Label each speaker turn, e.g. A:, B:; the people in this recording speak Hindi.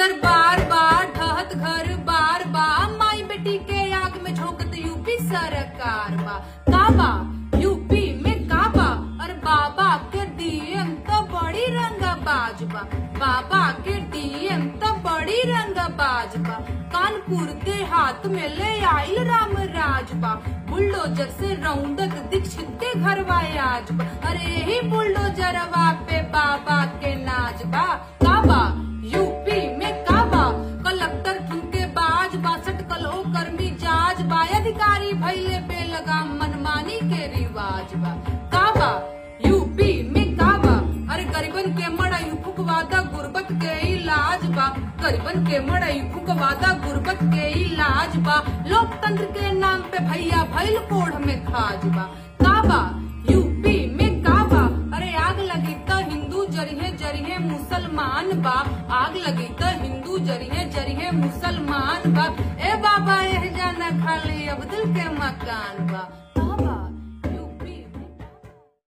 A: दरबार बार ढहत घर बार बा माई बेटी के आग में झोंकत यूपी सरकार बा। काबा, यूपी में काबा। और बाबा के डीएम तो बड़ी रंगबाज बा। बाबा के डीएम तो बड़ी रंगबाज बा। कानपुर के हाथ में ले आइल राम राज बा। बुलडोजर से रौंदक दीक्षित के घर आज बा। अरे यही बुलडोजरवा पे बाबा के नाच बा। अधिकारी भैले पे लगा मनमानी के रिवाज बा। काबा, यूपी में काबा। अरे गरीबन के मड़ाई फुकवादा, गुर्बत के इलाज बा। गरीबन के मड़ाई फुकवादा, गुर्बत के इलाज बा। लोकतंत्र के नाम पे भैया भैल कोढ़ में खाज बा। काबा, यूपी में काबा। अरे आग लगी तो हिंदू जरिहे जरिहे मुसलमान बा। आग लगी तो हिंदू जरिहे ज़रिए मुसलमान बा। ए बाबा एह जाना खाली अब्दुल के मकान बा।